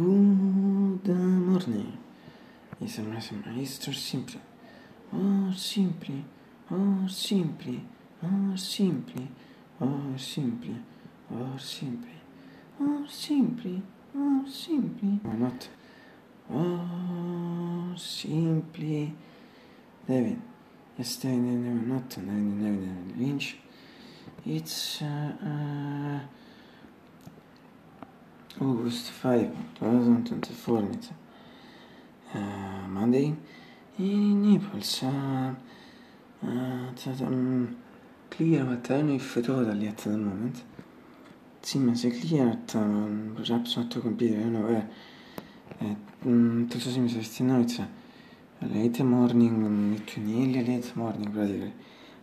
Good morning. Y se me hace maestro simple. Oh, simple. Oh, simple. Oh, simple. Oh, simple. Oh, simple. Oh, simple. Oh, simple. No, not. Oh, simple. Devin. It's Devin, Devin, not Devin, Devin, Lynch. It's, uh, uh August 5, 2024, uh, Monday in Naples. Uh, uh, it's, um, clear, but I know if total yet at the moment. It seems clear at um, perhaps not to computer, I don't know where. Et mm, tulles esimesest sinna üldse. Late morning, between early late morning rather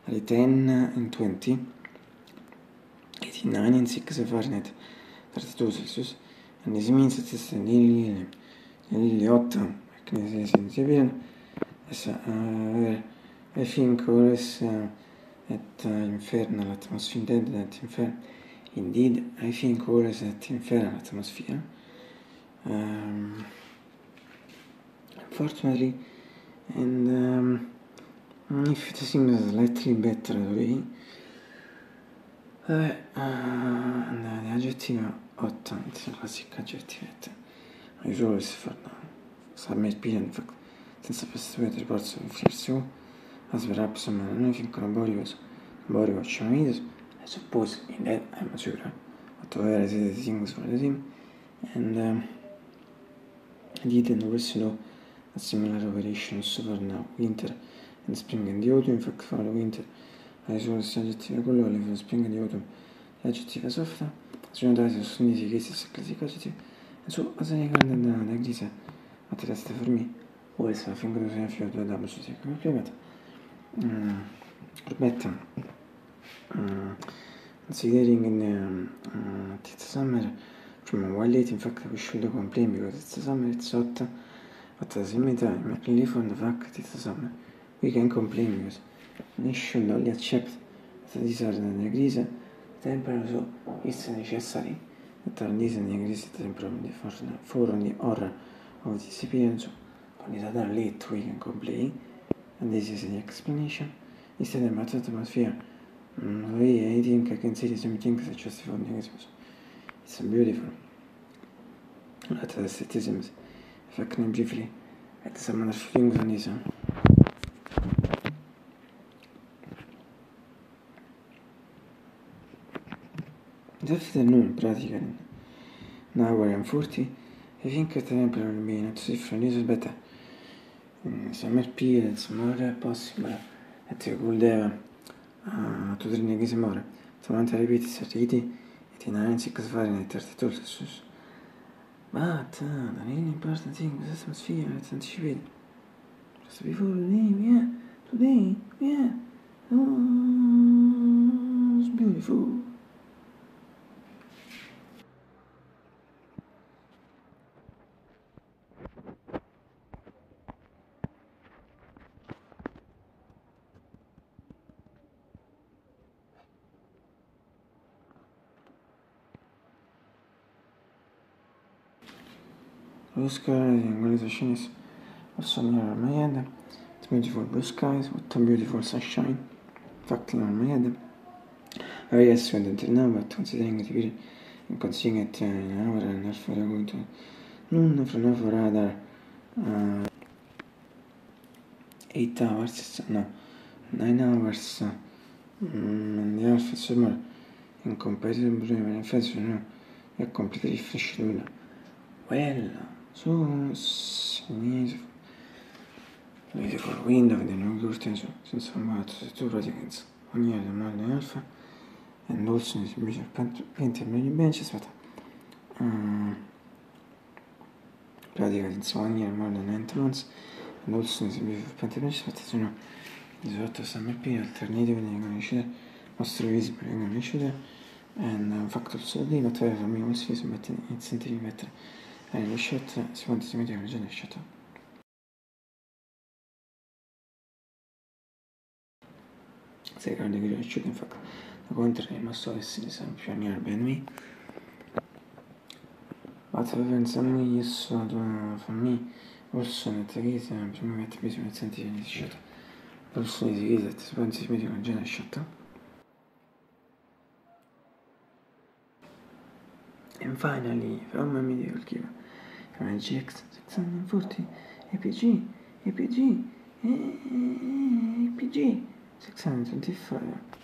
Oli 10 and 20. 89 and 6 Fahrenheit. 32 Celsius. And this means that it's nearly, nearly autumn. Ehk siis siin Siberian. Yes, uh, I think always uh, at uh, infernal atmosphere, indeed that infer indeed I think always at infernal atmosphere. Um, unfortunately, and um, if it seems slightly better vabbè, uh, 8, a classic adjective. Attention, rasikkaġetiet. Għajġu s-farna. Sammet bilen fakt. Tinsa fis-swet il-barzu fl-irsu. Għazbir għabsu ma' n-nifin kuna borjus. Borjus xamidis. Suppose in that I'm sure. Whatever the things for the team. And um, he then original a similar variation summer now, winter and spring and the autumn. In fact, for the winter, I saw the adjective color in spring and the autumn. The adjective is often Джундази сунези геси сикли кажете Ето, за него не да негдите. А трябва да се върми. Ой, сега в Ингрузия в Йодо да му ще сега климата. Предмета. Considering tillsammans from a wallet, in fact, we should complain because tillsammans it's not att Azimida med liv och vackert tillsammans. We can complain because we should only accept that these are the negligent temperature is necessary that these increased temperature for the order of this appearance on the other late we can complain and this is the explanation instead of matter atmosphere we I think I can say some things that justify negatives it's beautiful. At the citizens if I can briefly at some other things on this afternoon in pratica. An hour and 40 I think the temperature will be not different a little better mm, summer periods more possible at the cool day uh, to drink is more Samantha repeats 80 89 6 Fahrenheit 32 Celsius but uh, the really important thing is atmosphere it's anticipated just before the name yeah today blue sky the English is الصلية العميادة the beautiful blue skies with the beautiful sunshine فقط العميادة أريا السوداء تنام considering it beauty and considering it نعور نعرف فرقود نون نفر نفر هذا 8 hours no 9 hours من the earth summer in comparison with the first no a completely fresh luna well Source need for window with an extension since format 32 radicals on year the modern alpha. And also is measure painted many benches but um, radical. It's one year more than 90 months and also is measure painted benches but as you know is what to some MP alternative and initiative most visible initiative and uh, factor 2D but whatever me also is but it's centimeter Elnézést, szóval ez mit jelent, elnézést. Azért elég ügyes, csak a kontraim azt szóval színisem, sem jár benni. Attraverso insamni io due fammi orso mette chiesa prima mette bisogna sentire di sciatta orso di chiesa ti spensi mi dicono non una sciatta And finally, from a medical cure, GX640, APG, APG, APG 625.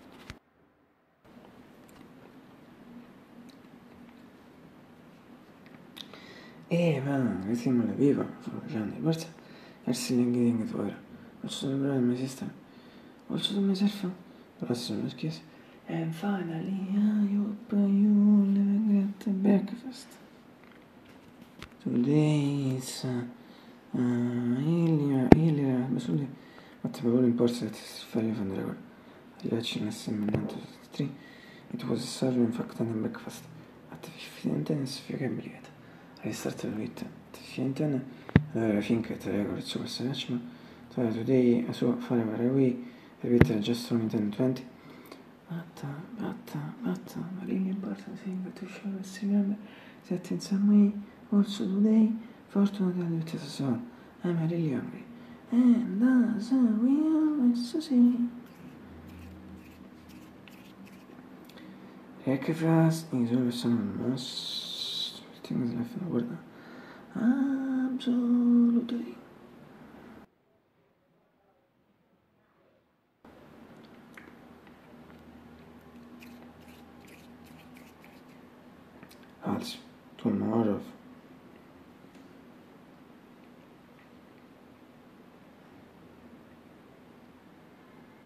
Eh, ma questa me la viva, sono grande, forza, versi l'inghiere che tu era, Ho sopra il mio sistema, ho sopra il mio servo, oltre sopra la chiesa. And finally, I open you never get the breakfast. Today is uh, earlier, earlier. Basically, what probably imports that is 500 hour. Latinus in 1953. It was served in fact and breakfast. At 15 is very believed. I started with 15 and I think that I got super selection. So today, so far away, I repeated just from 10 20 batta batta batta ma really important thing to show us remember that in some way also today fortunately I do it as well I'm really hungry and as we always see Ecco fast in solo sono most things left in the world. Absolutely. tomara